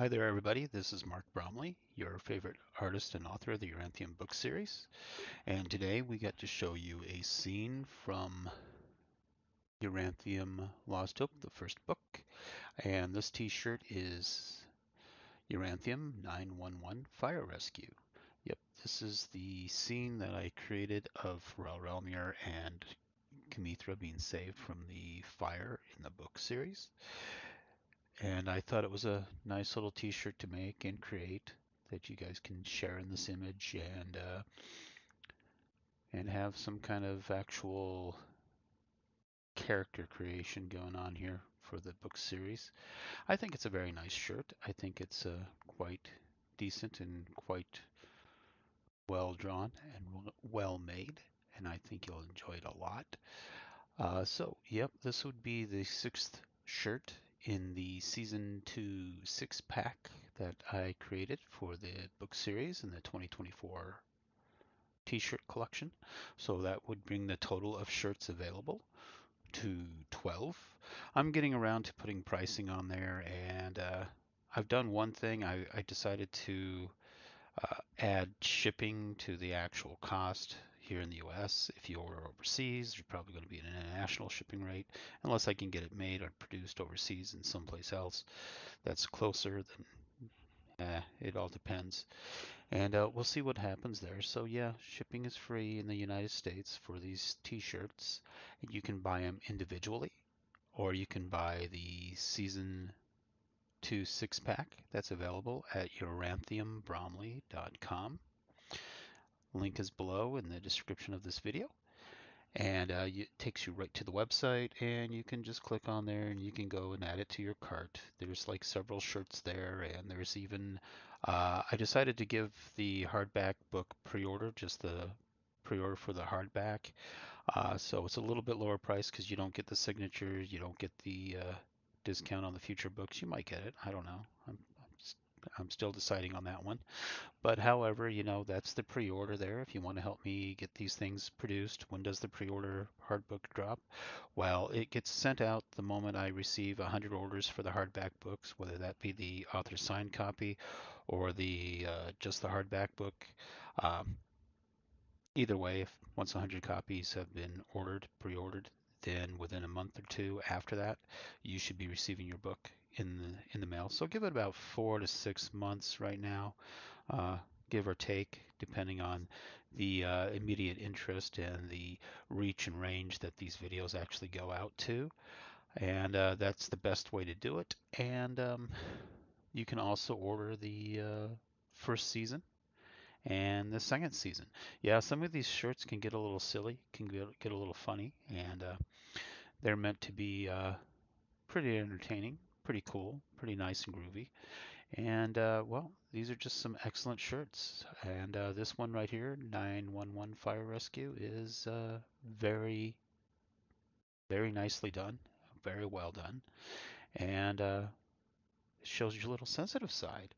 Hi there, everybody. This is Mark Bromley, your favorite artist and author of the Yoranthium book series. And today we get to show you a scene from Yoranthium Lost Hope, the first book. And this t-shirt is Yoranthium 911 Fire Rescue. Yep, this is the scene that I created of Rel Relmir and Kmithra being saved from the fire in the book series and I thought it was a nice little t-shirt to make and create that you guys can share in this image and uh, and have some kind of actual character creation going on here for the book series. I think it's a very nice shirt. I think it's uh, quite decent and quite well drawn and well made and I think you'll enjoy it a lot. Uh, so, yep, this would be the sixth shirt in the season two six pack that I created for the book series in the 2024 t-shirt collection. So that would bring the total of shirts available to 12. I'm getting around to putting pricing on there and uh, I've done one thing. I, I decided to uh, add shipping to the actual cost here in the US. If you order overseas, there's probably going to be an international shipping rate, unless I can get it made or produced overseas in someplace else that's closer. Then eh, it all depends, and uh, we'll see what happens there. So yeah, shipping is free in the United States for these T-shirts, you can buy them individually, or you can buy the season two six pack that's available at yoranthiumbromley.com. Link is below in the description of this video. And uh, it takes you right to the website, and you can just click on there and you can go and add it to your cart. There's like several shirts there, and there's even, uh, I decided to give the hardback book pre order, just the pre order for the hardback. Uh, so it's a little bit lower price because you don't get the signature, you don't get the uh, discount on the future books. You might get it, I don't know. I'm, still deciding on that one. But however, you know, that's the pre-order there. If you want to help me get these things produced, when does the pre-order hard book drop? Well, it gets sent out the moment I receive 100 orders for the hardback books, whether that be the author signed copy or the uh, just the hardback book. Um, either way, if once 100 copies have been ordered, pre-ordered, then within a month or two after that, you should be receiving your book in the in the mail. So give it about four to six months right now, uh, give or take, depending on the uh, immediate interest and the reach and range that these videos actually go out to. And uh, that's the best way to do it. And um, you can also order the uh, first season and the second season. Yeah, some of these shirts can get a little silly, can get, get a little funny, and uh, they're meant to be uh, pretty entertaining, pretty cool, pretty nice and groovy. And uh, well, these are just some excellent shirts. And uh, this one right here, 911 Fire Rescue, is uh, very, very nicely done, very well done, and uh, shows your little sensitive side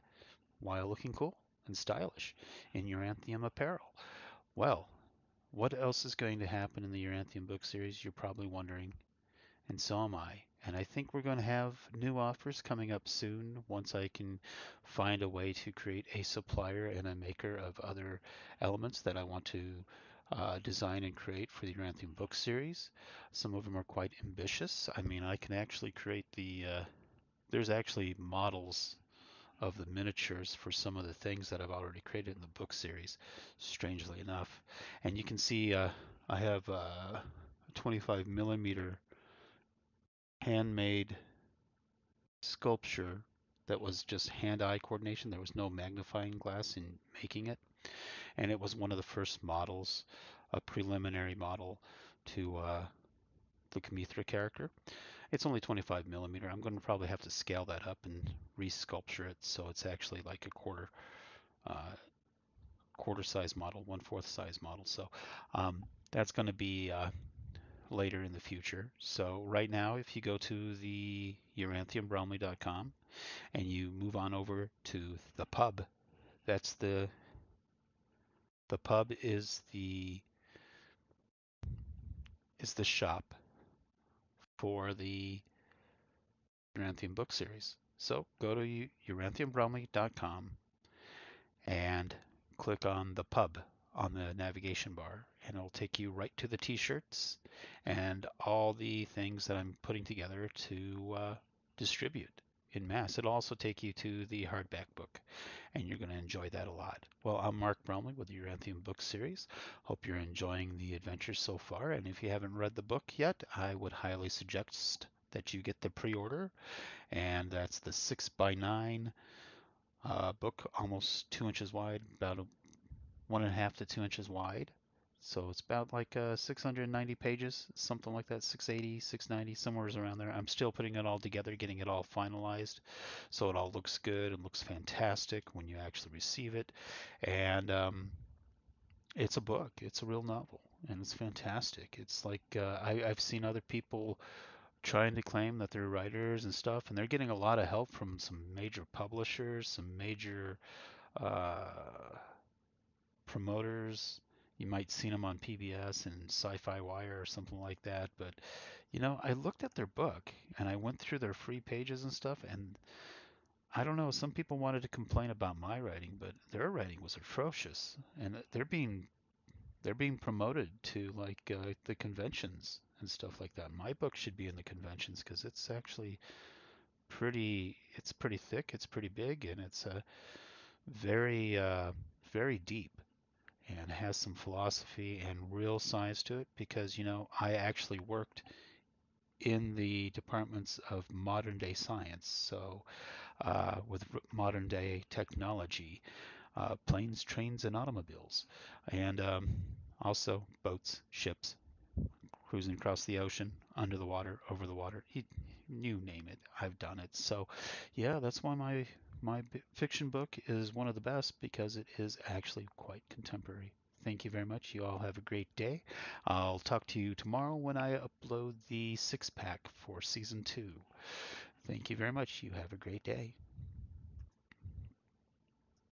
while looking cool and stylish in Yoranthium apparel. Well, what else is going to happen in the Yoranthium book series? You're probably wondering, and so am I. And I think we're going to have new offers coming up soon once I can find a way to create a supplier and a maker of other elements that I want to uh, design and create for the Yoranthium book series. Some of them are quite ambitious. I mean, I can actually create the, uh, there's actually models of the miniatures for some of the things that I've already created in the book series, strangely enough. And you can see uh, I have uh, a 25 millimeter handmade sculpture that was just hand-eye coordination. There was no magnifying glass in making it. And it was one of the first models, a preliminary model to uh, the Kmithra character. It's only 25 millimeter. I'm going to probably have to scale that up and resculpture it so it's actually like a quarter uh, quarter size model, one fourth size model. So um, that's going to be uh, later in the future. So right now, if you go to the yoranthiumbromley.com and you move on over to the pub, that's the the pub is the is the shop for the Yoranthium book series. So go to yoranthiumbromley.com and click on the pub on the navigation bar and it'll take you right to the t-shirts and all the things that I'm putting together to uh, distribute in mass. It'll also take you to the hardback book and you're going to enjoy that a lot. Well, I'm Mark Bromley with the Yoranthium Book Series. Hope you're enjoying the adventure so far and if you haven't read the book yet, I would highly suggest that you get the pre-order and that's the 6 by 9 uh, book, almost two inches wide, about a, one and a half to two inches wide. So it's about like uh, 690 pages, something like that, 680, 690, somewhere around there. I'm still putting it all together, getting it all finalized, so it all looks good and looks fantastic when you actually receive it. And um, it's a book, it's a real novel, and it's fantastic. It's like uh, I, I've seen other people trying to claim that they're writers and stuff, and they're getting a lot of help from some major publishers, some major uh, promoters. You might see them on PBS and Sci-Fi Wire or something like that. But you know, I looked at their book and I went through their free pages and stuff, and I don't know. Some people wanted to complain about my writing, but their writing was atrocious, and they're being they're being promoted to like uh, the conventions and stuff like that. My book should be in the conventions because it's actually pretty. It's pretty thick. It's pretty big, and it's uh, very uh, very deep and has some philosophy and real science to it because you know I actually worked in the departments of modern day science. So uh, with modern day technology uh, planes trains and automobiles and um, also boats ships cruising across the ocean under the water over the water you, you name it I've done it. So yeah that's why my my fiction book is one of the best because it is actually quite contemporary. Thank you very much. You all have a great day. I'll talk to you tomorrow when I upload the six pack for season two. Thank you very much. You have a great day.